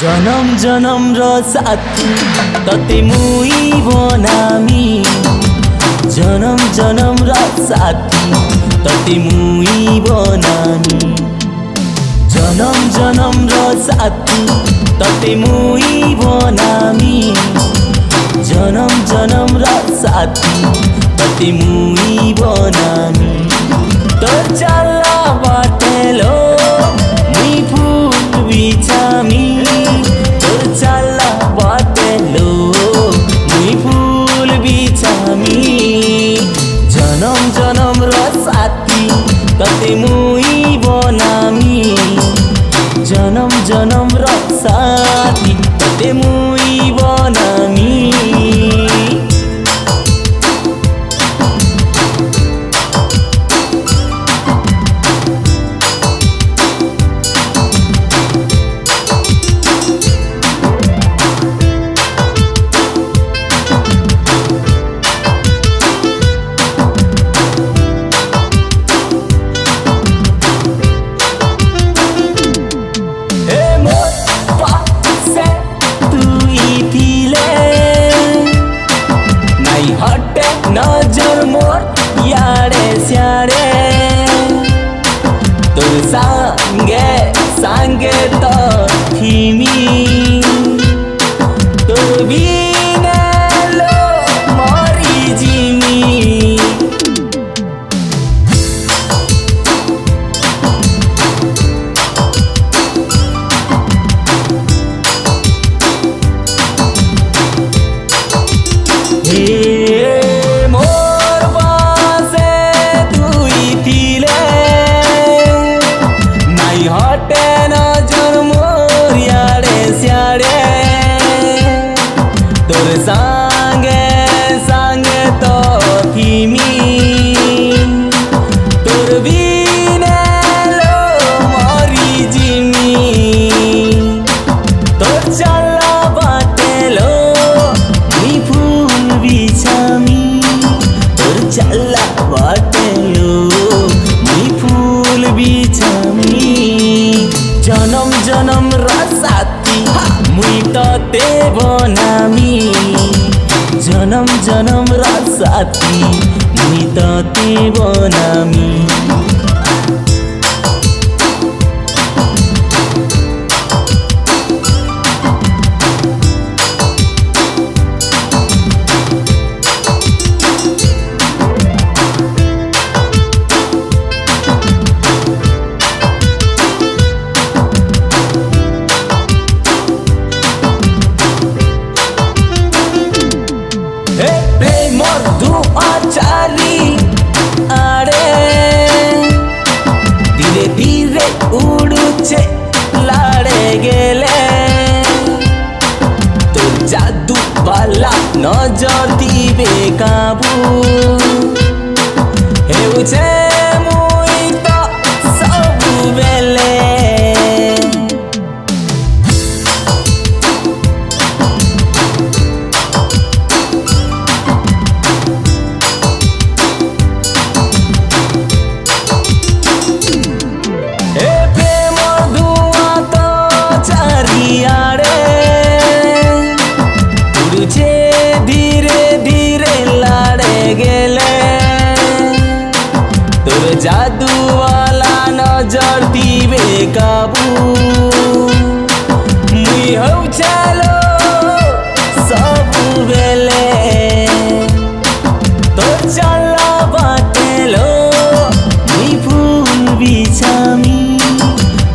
জনম জনম র সাথী ততে মুই বনামি জনম জনম র সাথী ততে মুই বনামি জনম জনম র সাথী ততে মুই বনামি জনম জনম র সাথী ততে মুই বনামি তোর जन्म रक्षा と懺悔懺悔と君 জনম রাত সাথী মৃত দেব নামী। আল্লাহ নজর দিবে কাবু হেউছে মুই তো সবুবেলে Yeah. तोर जादू वाला नजर दिवेका फुल सफल तल बटेल फुल बिछ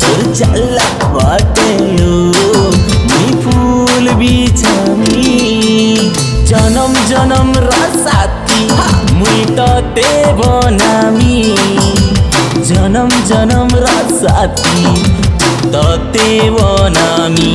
तल बाटेलो ह फूल बिछ जनम जनम राति মুই তে বনামি জনম জনম রসাতি ততে বনামি